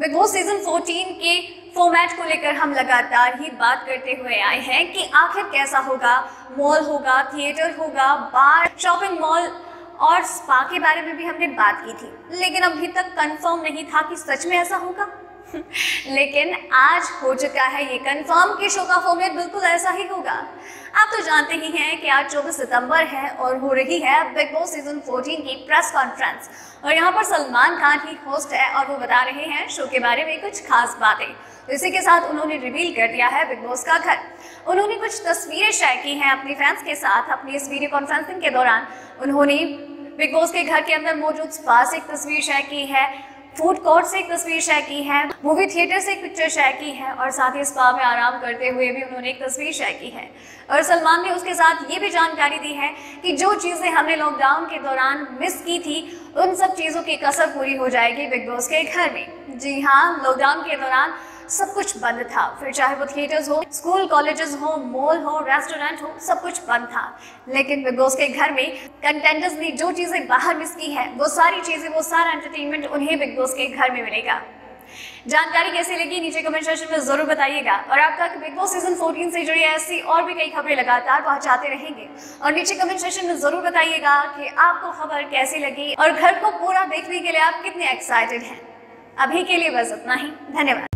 Big boss season 14 के format को लेकर हम लगातार ही बात करते हुए आए हैं कि आखिर कैसा होगा? मॉल होगा थिएटर होगा बार शॉपिंग मॉल और स्पा के बारे में भी हमने बात की थी। लेकिन अभी तक कंफर्म नहीं था कि सच में ऐसा होगा। लेकिन आज हो चुका है ये कंफर्म कि शो का फॉर्मेट बिल्कुल ऐसा ही होगा। आप तो जानते ही हैं कि आज 24 सितंबर है और हो रही है बिग बॉस सीज़न 14 की प्रेस कॉन्फ्रेंस और यहाँ पर सलमान खान ही होस्ट है और वो बता रहे हैं शो के बारे में कुछ खास बातें। तो इसी के साथ उन्होंने रिवील कर दिया है बिग बॉस का घर। उन्होंने कुछ तस्वीरें शेयर की हैं अपने फैंस के साथ, अपनी इस वीडियो कॉन्फ्रेंसिंग के दौरान। उन्होंने बिग बॉस के घर के अंदर मौजूद स्पा से एक तस्वीर शेयर की है। फ़ूड कोर्ट से एक तस्वीर शेयर की है, मूवी थिएटर से एक पिक्चर शेयर की है और साथ ही स्पा में आराम करते हुए भी उन्होंने एक तस्वीर शेयर की है। और सलमान ने उसके साथ ये भी जानकारी दी है कि जो चीज़ें हमने लॉकडाउन के दौरान मिस की थी, उन सब चीज़ों की कसर पूरी हो जाएगी बिग बॉस के घर में। जी हाँ लॉकडाउन के दौरान सब कुछ बंद था। फिर चाहे वो थिएटर्स हो स्कूल कॉलेजेस हो मॉल हो रेस्टोरेंट हो, सब कुछ बंद था। लेकिन बिग बॉस के घर में कंटेंटर्स ने जो चीज़ें बाहर मिस की है, वो सारी चीज़ें, वो सारा एंटरटेनमेंट उन्हें बिग बॉस के घर में मिलेगा। जानकारी कैसी लगी? नीचे कमेंट सेक्शन में ज़रूर बताइएगा। और आप तक बिग बॉस सीज़न 14 से जुड़ी ऐसी और भी कई खबरें लगातार पहुंचाते रहेंगे। और नीचे कमेंट सेक्शन में ज़रूर बताइएगा कि आपको खबर कैसी लगी और घर को पूरा देखने के लिए आप कितने एक्साइटेड हैं। अभी के लिए बस इतना ही। धन्यवाद।